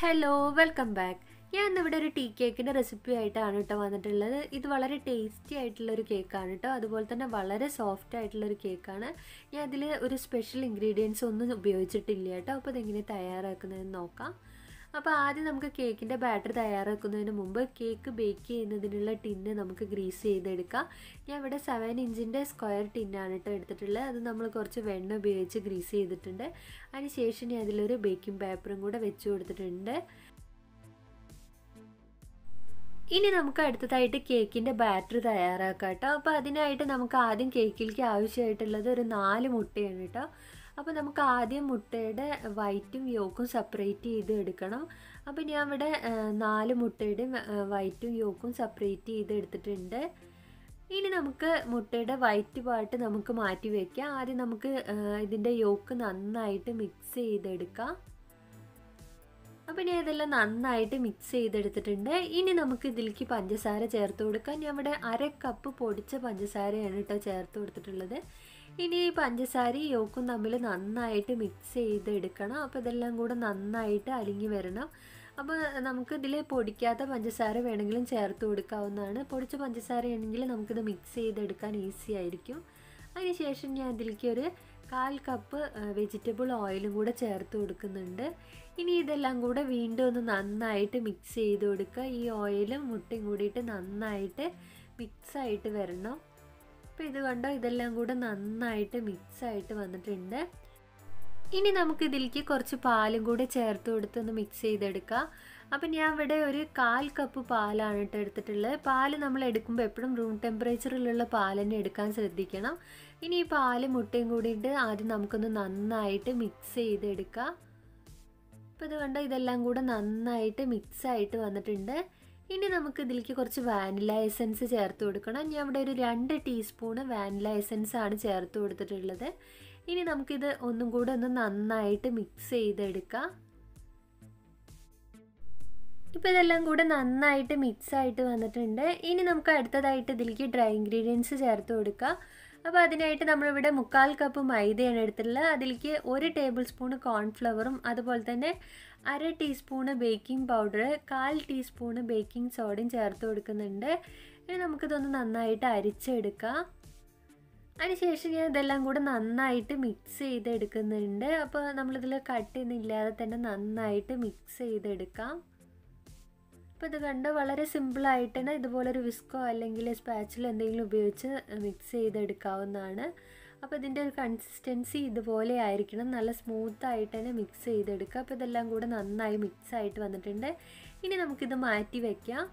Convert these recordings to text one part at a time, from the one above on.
Hello welcome back ഞാൻ ഇന്നിവിടെ ഒരു ടീ കേക്കിന്റെ റെസിപ്പി ആയിട്ടാണ് കേട്ടോ വന്നിട്ടുള്ളത്. ഇത് വളരെ ടേസ്റ്റി ആയിട്ടുള്ളൊരു കേക്കാണ് കേട്ടോ അതുപോലെ തന്നെ വളരെ സോഫ്റ്റ് ആയിട്ടുള്ളൊരു കേക്കാണ് ഞാൻ അതിൽ ഒരു സ്പെഷ്യൽ ഇൻഗ്രീഡിയൻസ് ഒന്നും ഉപയോഗിച്ചിട്ടില്ല കേട്ടോ അപ്പോൾ ഇതെങ്ങനെ തയ്യാറാക്കുന്നതെന്ന് നോക്കാം. അപ്പോൾ ആദ്യം നമുക്ക് കേക്കിന്റെ ബാറ്റർ തയ്യാറാക്കുന്നതിന് മുമ്പ് കേക്ക് ബേക്ക് ചെയ്യുന്നതിനുള്ള ടിന്ന് നമുക്ക് ഗ്രീസ് ചെയ്തെടുക്കാം. ഞാൻ ഇവിടെ സെവൻ ഇഞ്ചിന്റെ സ്ക്വയർ ടിന്നാണ് കേട്ടോ എടുത്തിട്ടുള്ളത്. അത് നമ്മൾ കുറച്ച് വെണ്ണ ഉപയോഗിച്ച് ഗ്രീസ് ചെയ്തിട്ടുണ്ട്. അതിനുശേഷം ഞാൻ അതിലൊരു ബേക്കിംഗ് പേപ്പറും കൂടെ വെച്ച് കൊടുത്തിട്ടുണ്ട്. ഇനി നമുക്ക് അടുത്തതായിട്ട് കേക്കിന്റെ ബാറ്റർ തയ്യാറാക്കാം കേട്ടോ അപ്പോൾ അതിനായിട്ട് നമുക്ക് ആദ്യം കേക്കിലേക്ക് ആവശ്യമായിട്ടുള്ളത് ഒരു നാല് മുട്ടയാണ് കേട്ടോ അപ്പോൾ നമുക്ക് ആദ്യം മുട്ടയുടെ വൈറ്റും യോക്കും സെപ്പറേറ്റ് ചെയ്ത് എടുക്കണം. അപ്പോൾ ഞാൻ ഇവിടെ നാല് മുട്ടയുടെയും വൈറ്റും യോക്കും സെപ്പറേറ്റ് ചെയ്ത് എടുത്തിട്ടുണ്ട്. ഇനി നമുക്ക് മുട്ടയുടെ വൈറ്റ് പാർട്ട് നമുക്ക് മാറ്റി വയ്ക്കാം ആദ്യം നമുക്ക് ഇതിന്റെ യോക്ക് നന്നായിട്ട് മിക്സ് ചെയ്തെടുക്കാം. അപ്പോൾ ഞാൻ ഇതെല്ലാം നന്നായിട്ട് മിക്സ് ചെയ്തെടുത്തിട്ടുണ്ട്. ഇനി നമുക്ക് ഇതിലേക്ക് പഞ്ചസാര ചേർത്ത് കൊടുക്കാം. ഞാൻ ഇവിടെ അര കപ്പ് പൊടിച്ച പഞ്ചസാരയാണ് കേട്ടോ ചേർത്ത് കൊടുത്തിട്ടുള്ളത്. ഇനി ഈ പഞ്ചസാരയും യോക്കും തമ്മിൽ നന്നായിട്ട് മിക്സ് ചെയ്ത് എടുക്കണം അപ്പോൾ ഇതെല്ലാം കൂടെ നന്നായിട്ട് അലിഞ്ഞു വരണം. അപ്പോൾ നമുക്ക് ഇതിൽ പൊടിക്കാത്ത പഞ്ചസാര വേണമെങ്കിലും ചേർത്ത് കൊടുക്കാവുന്നതാണ്. പൊടിച്ച പഞ്ചസാരയാണെങ്കിൽ നമുക്കിത് മിക്സ് ചെയ്തെടുക്കാൻ ഈസി ആയിരിക്കും. അതിനുശേഷം ഞാൻ ഇതിലേക്ക് ഒരു കാൽ കപ്പ് വെജിറ്റബിൾ ഓയിലും കൂടെ ചേർത്ത് കൊടുക്കുന്നുണ്ട്. ഇനി ഇതെല്ലാം കൂടെ വീണ്ടും ഒന്ന് നന്നായിട്ട് മിക്സ് ചെയ്ത് കൊടുക്കുക. ഈ ഓയിലും മുട്ടയും കൂടിയിട്ട് നന്നായിട്ട് മിക്സായിട്ട് വരണം. അപ്പോൾ ഇത് കണ്ടോ? ഇതെല്ലാം കൂടെ നന്നായിട്ട് മിക്സായിട്ട് വന്നിട്ടുണ്ട്. ഇനി നമുക്ക് ഇതിലേക്ക് കുറച്ച് പാലും കൂടെ ചേർത്ത് കൊടുത്തൊന്ന് മിക്സ് ചെയ്തെടുക്കാം. അപ്പം ഞാൻ ഇവിടെ ഒരു കാൽ കപ്പ് പാലാണ് കേട്ടോ എടുത്തിട്ടുള്ളത്. പാൽ നമ്മൾ എടുക്കുമ്പോൾ എപ്പോഴും റൂം ടെമ്പറേച്ചറിലുള്ള പാൽ തന്നെ എടുക്കാൻ ശ്രദ്ധിക്കണം. ഇനി ഈ പാൽ മുട്ടയും കൂടിയിട്ട് ആദ്യം നമുക്കൊന്ന് നന്നായിട്ട് മിക്സ് ചെയ്തെടുക്കാം. അപ്പോൾ ഇത് കണ്ടോ? ഇതെല്ലാം കൂടെ നന്നായിട്ട് മിക്സ് ആയിട്ട് വന്നിട്ടുണ്ട്. ഇനി നമുക്ക് ഇതിലേക്ക് കുറച്ച് വാനില എസൻസ് ചേർത്ത് കൊടുക്കണം. ഞാൻ ഇവിടെ ഒരു രണ്ട് ടീസ്പൂണ് വാനില എസൻസ് ആണ് ചേർത്ത് കൊടുത്തിട്ടുള്ളത്. ഇനി നമുക്കിത് ഒന്നും കൂടെ ഒന്ന് നന്നായിട്ട് മിക്സ് ചെയ്തെടുക്കാം. ഇപ്പോൾ ഇതെല്ലാം കൂടെ നന്നായിട്ട് മിക്സ് ആയിട്ട് വന്നിട്ടുണ്ട്. ഇനി നമുക്ക് അടുത്തതായിട്ട് ഇതിലേക്ക് ഡ്രൈ ഇൻഗ്രീഡിയൻസ് ചേർത്ത് കൊടുക്കാം. അപ്പോൾ അതിനായിട്ട് നമ്മളിവിടെ മുക്കാൽ കപ്പ് മൈദയാണ് എടുത്തിട്ടുള്ളത്. അതിലേക്ക് ഒരു ടേബിൾ സ്പൂൺ കോൺഫ്ലവറും അതുപോലെ തന്നെ അര ടീസ്പൂണ് ബേക്കിംഗ് പൗഡർ കാൽ ടീസ്പൂണ് ബേക്കിംഗ് സോഡയും ചേർത്ത് കൊടുക്കുന്നുണ്ട്. ഇനി നമുക്കിതൊന്ന് നന്നായിട്ട് അരിച്ചെടുക്കാം. അതിനുശേഷം ഞാൻ ഇതെല്ലാം കൂടെ നന്നായിട്ട് മിക്സ് ചെയ്തെടുക്കുന്നുണ്ട്. അപ്പോൾ നമ്മളിതിൽ കട്ട് ഇല്ലാതെ തന്നെ നന്നായിട്ട് മിക്സ് ചെയ്തെടുക്കാം. അപ്പോൾ ഇത് കണ്ട് വളരെ സിമ്പിളായിട്ട് തന്നെ ഇതുപോലൊരു വിസ്കോ അല്ലെങ്കിൽ സ്പാച്ചിലോ എന്തെങ്കിലും ഉപയോഗിച്ച് മിക്സ് ചെയ്തെടുക്കാവുന്നതാണ്. അപ്പോൾ ഇതിന്റെ ഒരു കൺസിസ്റ്റൻസി ഇതുപോലെ ആയിരിക്കണം. നല്ല സ്മൂത്ത് ആയിട്ട് തന്നെ മിക്സ് ചെയ്തെടുക്കുക. അപ്പോൾ ഇതെല്ലാം കൂടെ നന്നായി മിക്സ് ആയിട്ട് വന്നിട്ടുണ്ട്. ഇനി നമുക്കിത് മാറ്റി വയ്ക്കാം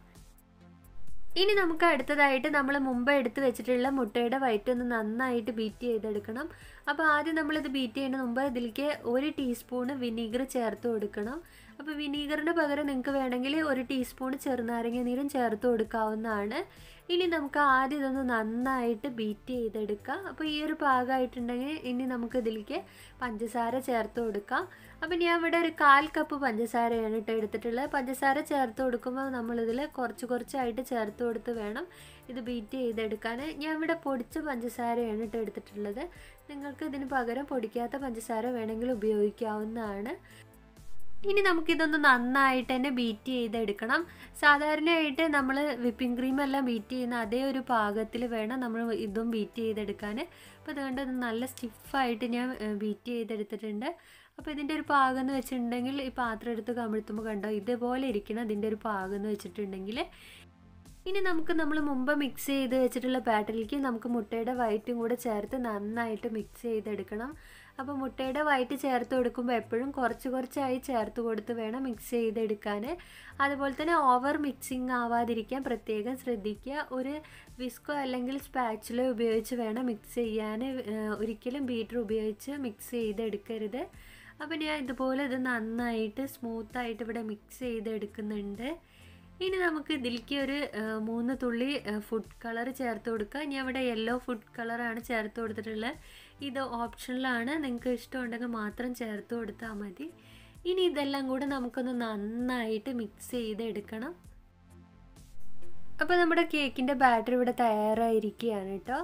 ഇനി നമുക്ക് അടുത്തതായിട്ട് നമ്മൾ മുമ്പ് എടുത്ത് വെച്ചിട്ടുള്ള മുട്ടയുടെ വൈറ്റ് ഒന്ന് നന്നായിട്ട് ബീറ്റ് ചെയ്തെടുക്കണം. അപ്പോൾ ആദ്യം നമ്മളിത് ബീറ്റ് ചെയ്യുന്നതിന് മുമ്പ് ഇതിലേക്ക് ഒരു ടീസ്പൂണ് വിനീഗർ ചേർത്ത് കൊടുക്കണം. അപ്പോൾ വിനീഗറിന് പകരം നിങ്ങൾക്ക് വേണമെങ്കിൽ ഒരു ടീസ്പൂൺ ചെറുനാരങ്ങ നീരും ചേർത്ത് കൊടുക്കാവുന്നതാണ്. ഇനി നമുക്ക് ആദ്യം ഇതൊന്ന് നന്നായിട്ട് ബീറ്റ് ചെയ്തെടുക്കാം. അപ്പോൾ ഈ ഒരു പാകമായിട്ടുണ്ടെങ്കിൽ ഇനി നമുക്ക് ഇതിലേക്ക് പഞ്ചസാര ചേർത്ത് കൊടുക്കാം. അപ്പോൾ ഞാൻ ഇവിടെ ഒരു കാൽ കപ്പ് പഞ്ചസാരയാണ് കേട്ടോ എടുത്തിട്ടുള്ളത്. പഞ്ചസാര ചേർത്ത് കൊടുക്കുമ്പോൾ നമ്മളിതിൽ കുറച്ച് കുറച്ചായിട്ട് ചേർത്ത് കൊടുത്ത് വേണം ഇത് ബീറ്റ് ചെയ്തെടുക്കാൻ. ഞാൻ ഇവിടെ പൊടിച്ച പഞ്ചസാരയാണ് കേട്ടോ എടുത്തിട്ടുള്ളത്. നിങ്ങൾക്ക് ഇതിന് പകരം പൊടിക്കാത്ത പഞ്ചസാര വേണമെങ്കിൽ ഉപയോഗിക്കാവുന്നതാണ്. ഇനി നമുക്കിതൊന്ന് നന്നായിട്ട് തന്നെ ബീറ്റ് ചെയ്തെടുക്കണം. സാധാരണയായിട്ട് നമ്മൾ വിപ്പിംഗ് ക്രീം എല്ലാം ബീറ്റ് ചെയ്യുന്ന അതേ ഒരു പാകത്തിൽ വേണം നമ്മൾ ഇതും ബീറ്റ് ചെയ്തെടുക്കാൻ അപ്പോൾ അതുകൊണ്ട് നല്ല സ്റ്റിഫായിട്ട് ഞാൻ ബീറ്റ് ചെയ്തെടുത്തിട്ടുണ്ട്. അപ്പോൾ ഇതിന്റെ ഒരു പാകം എന്ന് വെച്ചിട്ടുണ്ടെങ്കിൽ ഈ പാത്രം എടുത്ത് കമിഴ്ത്തുമ്പോൾ കണ്ടോ? ഇതുപോലെ ഇരിക്കണം ഇതിന്റെ ഒരു പാകം എന്ന് വെച്ചിട്ടുണ്ടെങ്കിൽ ഇനി നമുക്ക് നമ്മൾ മുമ്പ് മിക്സ് ചെയ്ത് വെച്ചിട്ടുള്ള ബാറ്ററിലേക്ക് നമുക്ക് മുട്ടയുടെ വൈറ്റും കൂടെ ചേർത്ത് നന്നായിട്ട് മിക്സ് ചെയ്തെടുക്കണം. അപ്പോൾ മുട്ടയുടെ വയറ്റ് ചേർത്ത് കൊടുക്കുമ്പോൾ എപ്പോഴും കുറച്ച് കുറച്ചായി ചേർത്ത് കൊടുത്ത് വേണം മിക്സ് ചെയ്തെടുക്കാൻ. അതുപോലെ തന്നെ ഓവർ മിക്സിങ് ആവാതിരിക്കാൻ പ്രത്യേകം ശ്രദ്ധിക്കുക. ഒരു വിസ്കോ അല്ലെങ്കിൽ സ്പാച്ചിലോ ഉപയോഗിച്ച് വേണം മിക്സ് ചെയ്യാൻ. ഒരിക്കലും ബീറ്റർ ഉപയോഗിച്ച് മിക്സ് ചെയ്തെടുക്കരുത്. അപ്പോൾ ഞാൻ ഇതുപോലെ ഇത് നന്നായിട്ട് സ്മൂത്തായിട്ട് ഇവിടെ മിക്സ് ചെയ്തെടുക്കുന്നുണ്ട്. ഇനി നമുക്ക് ഇതിലേക്ക് ഒരു മൂന്ന് തുള്ളി ഫുഡ് കളർ ചേർത്ത് കൊടുക്കുക ഞാൻ ഇവിടെ യെല്ലോ ഫുഡ് കളറാണ് ചേർത്ത് കൊടുത്തിട്ടുള്ളത്. ഇത് ഓപ്ഷനിലാണ്. നിങ്ങൾക്ക് ഇഷ്ടമുണ്ടെങ്കിൽ മാത്രം ചേർത്ത് കൊടുത്താൽ മതി. ഇനി ഇതെല്ലാം കൂടെ നമുക്കൊന്ന് നന്നായിട്ട് മിക്സ് ചെയ്തെടുക്കണം. അപ്പോൾ നമ്മുടെ കേക്കിന്റെ ബാറ്റർ ഇവിടെ തയ്യാറായിരിക്കുകയാണ് കേട്ടോ.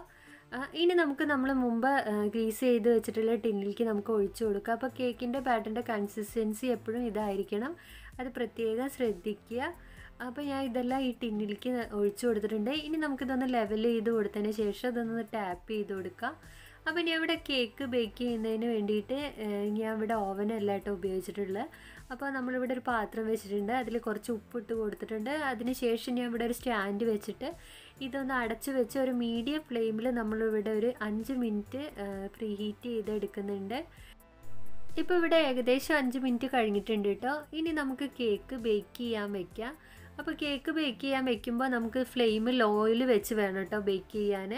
ഇനി നമുക്ക് നമ്മൾ മുമ്പ് ഗ്രീസ് ചെയ്ത് വെച്ചിട്ടുള്ള ടിന്നിലേക്ക് നമുക്ക് ഒഴിച്ചു കൊടുക്കാം. അപ്പോൾ കേക്കിന്റെ ബാറ്ററിന്റെ കൺസിസ്റ്റൻസി എപ്പോഴും ഇതായിരിക്കണം. അത് പ്രത്യേകം ശ്രദ്ധിക്കുക. അപ്പോൾ ഞാൻ ഇതെല്ലാം ഈ ടിന്നിലേക്ക് ഒഴിച്ചു കൊടുത്തിട്ടുണ്ട്. ഇനി നമുക്കിതൊന്ന് ലെവൽ ചെയ്ത് കൊടുത്തതിന് ശേഷം ഇതൊന്ന് ടാപ്പ് ചെയ്ത് കൊടുക്കാം. അപ്പോൾ ഞാൻ ഇവിടെ കേക്ക് ബേക്ക് ചെയ്യുന്നതിന് വേണ്ടിയിട്ട് ഞാൻ ഇവിടെ ഓവനല്ല കേട്ടോ ഉപയോഗിച്ചിട്ടുള്ളത്. അപ്പോൾ നമ്മളിവിടെ ഒരു പാത്രം വെച്ചിട്ടുണ്ട്. അതിൽ കുറച്ച് ഉപ്പിട്ട് കൊടുത്തിട്ടുണ്ട്. അതിന് ശേഷം ഞാൻ ഇവിടെ ഒരു സ്റ്റാൻഡ് വെച്ചിട്ട് ഇതൊന്ന് അടച്ച് വെച്ച് ഒരു മീഡിയം ഫ്ലെയിമിൽ നമ്മളിവിടെ ഒരു അഞ്ച് മിനിറ്റ് പ്രീ ഹീറ്റ് ചെയ്തെടുക്കുന്നുണ്ട്. ഇപ്പോൾ ഇവിടെ ഏകദേശം അഞ്ച് മിനിറ്റ് കഴിഞ്ഞിട്ടുണ്ട് കേട്ടോ. ഇനി നമുക്ക് കേക്ക് ബേക്ക് ചെയ്യാൻ വെക്കാം. അപ്പോൾ കേക്ക് ബേക്ക് ചെയ്യാൻ വെക്കുമ്പോൾ നമുക്ക് ഫ്ലെയിം ലോയിൽ വെച്ച് വേണം കേട്ടോ ബേക്ക് ചെയ്യാൻ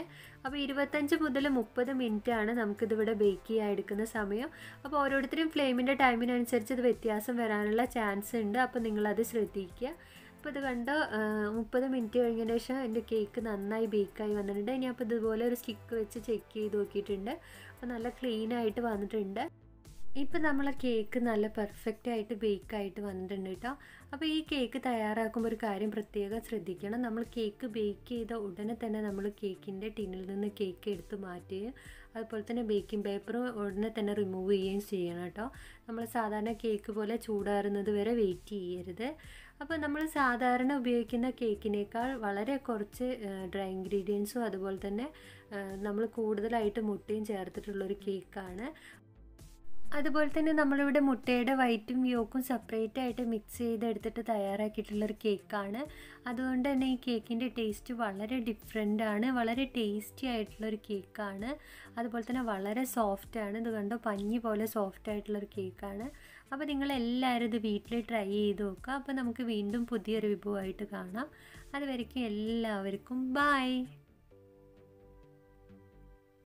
അപ്പോൾ ഇരുപത്തഞ്ച് മുതൽ മുപ്പത് മിനിറ്റ് ആണ് നമുക്കിതിവിടെ ബേക്ക് ചെയ്യാൻ എടുക്കുന്ന സമയം. അപ്പോൾ ഓരോരുത്തരും ഫ്ലെയിമിന്റെ ടൈമിനനുസരിച്ച് ഇത് വ്യത്യാസം വരാനുള്ള ചാൻസ് ഉണ്ട്. അപ്പോൾ നിങ്ങളത് ശ്രദ്ധിക്കുക. അപ്പോൾ ഇത് കണ്ടോ മുപ്പത് മിനിറ്റ് കഴിഞ്ഞതിന് ശേഷം എന്റെ കേക്ക് നന്നായി ബേക്കായി വന്നിട്ടുണ്ട്. ഇനി അപ്പോൾ ഇതുപോലെ ഒരു സ്റ്റിക്ക് വെച്ച് ചെക്ക് ചെയ്ത് നോക്കിയിട്ടുണ്ട്. അപ്പോൾ നല്ല ക്ലീൻ ആയിട്ട് വന്നിട്ടുണ്ട്. ഇപ്പം നമ്മളെ കേക്ക് നല്ല പെർഫെക്റ്റ് ആയിട്ട് ബേക്ക് ആയിട്ട് വന്നിട്ടുണ്ട് കേട്ടോ. അപ്പോൾ ഈ കേക്ക് തയ്യാറാക്കുമ്പോൾ ഒരു കാര്യം പ്രത്യേകം ശ്രദ്ധിക്കണം. നമ്മൾ കേക്ക് ബേക്ക് ചെയ്ത ഉടനെ തന്നെ നമ്മൾ കേക്കിന്റെ ടിന്നിൽ നിന്ന് കേക്ക് എടുത്ത് മാറ്റുകയും അതുപോലെ തന്നെ ബേക്കിംഗ് പേപ്പർ ഉടനെ തന്നെ റിമൂവ് ചെയ്യുകയും ചെയ്യണം കേട്ടോ. നമ്മൾ സാധാരണ കേക്ക് പോലെ ചൂടാറുന്നത് വരെ വെയിറ്റ് ചെയ്യരുത്. അപ്പോൾ നമ്മൾ സാധാരണ ഉപയോഗിക്കുന്ന കേക്കിനേക്കാൾ വളരെ കുറച്ച് ഡ്രൈ ഇൻഗ്രീഡിയൻസും അതുപോലെ തന്നെ നമ്മൾ കൂടുതലായിട്ട് മുട്ടയും ചേർത്തിട്ടുള്ളൊരു കേക്കാണ്. അതുപോലെ തന്നെ നമ്മളിവിടെ മുട്ടയുടെ വൈറ്റും യോക്കും സെപ്പറേറ്റ് ആയിട്ട് മിക്സ് ചെയ്തെടുത്തിട്ട് തയ്യാറാക്കിയിട്ടുള്ളൊരു കേക്കാണ് അതുകൊണ്ട് തന്നെ ഈ കേക്കിന്റെ ടേസ്റ്റ് വളരെ ഡിഫറെന്റ് ആണ്. വളരെ ടേസ്റ്റി ആയിട്ടുള്ളൊരു കേക്കാണ് അതുപോലെ തന്നെ വളരെ സോഫ്റ്റ് ആണ്. ഇത് കണ്ടോ? പഞ്ഞി പോലെ സോഫ്റ്റ് ആയിട്ടുള്ളൊരു കേക്കാണ് അപ്പോൾ നിങ്ങളെല്ലാവരും ഇത് വീട്ടിൽ ട്രൈ ചെയ്ത് നോക്കുക. അപ്പോൾ നമുക്ക് വീണ്ടും പുതിയൊരു വിഭവമായിട്ട് കാണാം. അതുവരയ്ക്കും എല്ലാവർക്കും ബായ്